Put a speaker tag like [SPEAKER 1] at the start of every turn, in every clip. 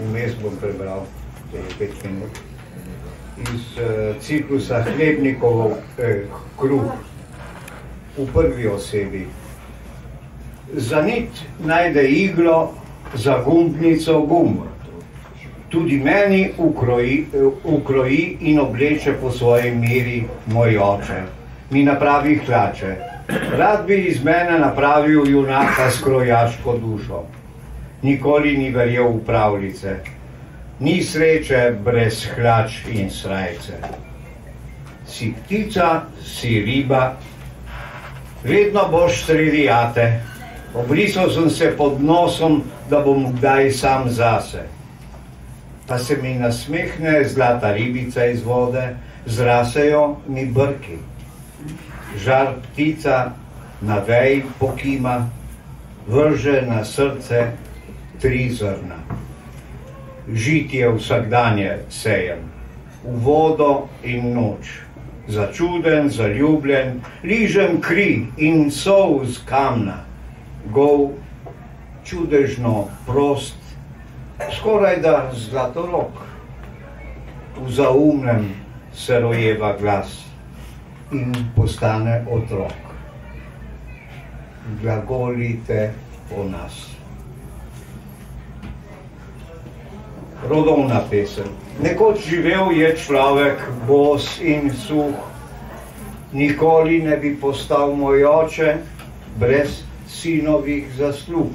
[SPEAKER 1] vmes bom prebral, to je pet minut, iz uh, ciklusa Hlebnikov eh, kruh v prvi osebi. Za nit najde iglo, za gumbnico gumb. Tudi meni ukroji, ukroji in obleče po svoji meri moj oče. Mi napravi hlače. Rad bi iz mene napravil junaka s krojaško dušo. Nikoli ni verjel v pravljice. Ni sreče brez hlač in srajce. Si ptica, si riba, vedno boš sredi jate. Obrisal sem se pod nosom, da bom kdaj sam zase. Pa se mi nasmehne zlata ribica iz vode, zrasejo mi brki. Žar ptica na veji pokima, vrže na srce tri zrna. Žitje vsakdanje sejem, v vodo in noč. Začuden, zaljubljen, ližem kri in sol z kamna gol, čudežno prost, skoraj da zlatorok. V zaumnem se rojeva glas in postane otrok. Glagolite o nas. Rodovna pesem. Nekoč živel je človek, bos in suh, nikoli ne bi postal moj oče brez sinovih zaslug.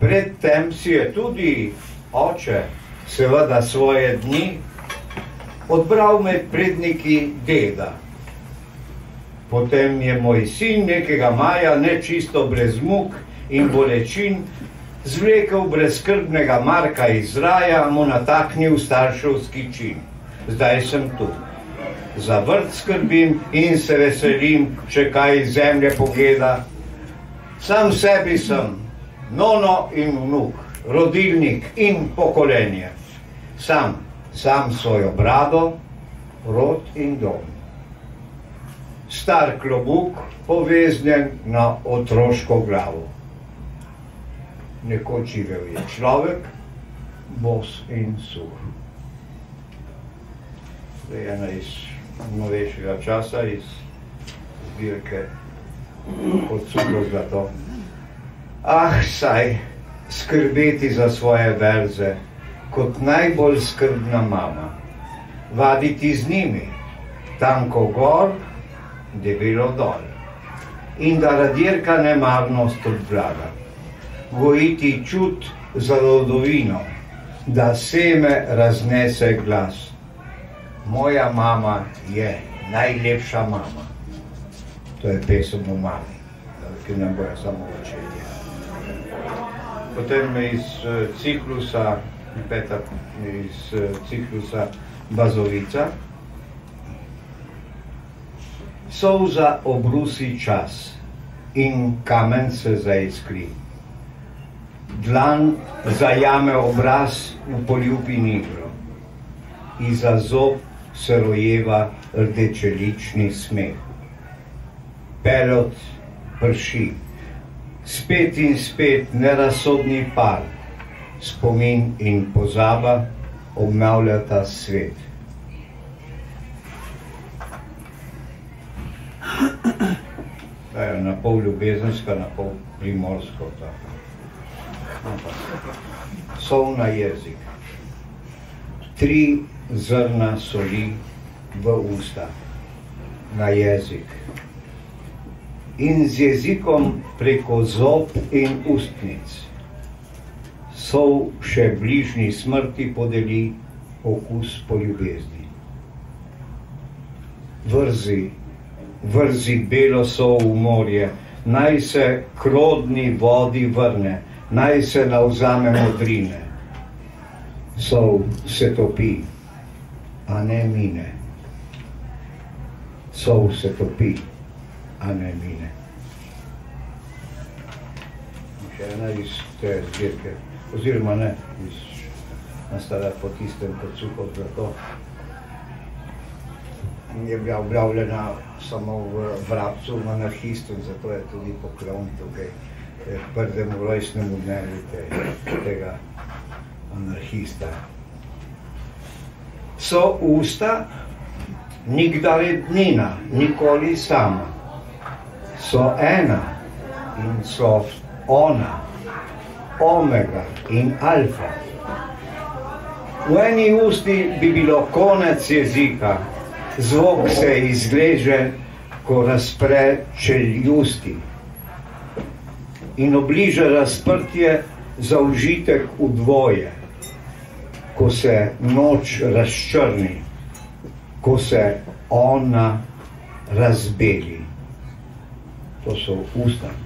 [SPEAKER 1] Predtem si je tudi oče, seveda svoje dni, odbral med predniki deda. Potem je moj sin nekega maja, nečisto brez muk in bolečin, zvlekel brezkrbnega Marka iz raja, mu nataknil starševski čin. Zdaj sem tu. Za vrt skrbim in se veselim, če kaj iz zemlje pogleda, Sam sebi sem, nono in vnuk, rodilnik in pokolenje. Sam, sam svojo brado, rod in dom. Star klobuk, poveznjen na otroško glavo. Nekoč živel je človek, bos in suh. To je ena iz novejšega časa, iz zbirke kot cukro zlato. Ah, saj, skrbeti za svoje verze, kot najbolj skrbna mama. Vaditi z njimi, tanko gor, debelo dol. In da radirka nemarnost obvlada. Gojiti čut za rodovino, da seme raznese glas. Moja mama je najlepša mama to je pesem o mami, ki nam bojo samo očetje. Potem iz uh, ciklusa, peta, iz uh, ciklusa Bazovica, Souza obrusi čas in kamen se zaiskri. Dlan zajame obraz v poljubi nigro. Iza zob se rojeva rdečelični smeh pelot prši. Spet in spet nerazsodni par, spomin in pozaba obnavljata svet. Je, na pol ljubezenska, na pol primorsko. Sol na jezik. Tri zrna soli v usta. Na jezik in z jezikom preko zob in ustnic. Sov še bližnji smrti podeli okus po ljubezni. Vrzi, vrzi belo sov v morje, naj se krodni vodi vrne, naj se navzame modrine. Sov se topi, a ne mine. Sov se topi a ne mine. Še ena iz te zbirke, oziroma ne, iz nastala po tistem kot suho zlato. Je bila objavljena samo v vrabcu monarhistu, zato je tudi poklon tukaj prvemu rojstnemu dnevu te, tega anarhista. So usta, nikdar jednina, nikoli sama. So ena in so ona, omega in alfa. V eni usti bi bilo konec jezika, zvok se izgleže, ko razpre čeljusti in obliža razprtje za užitek v dvoje, ko se noč razčrni, ko se ona razbeli. To so usta.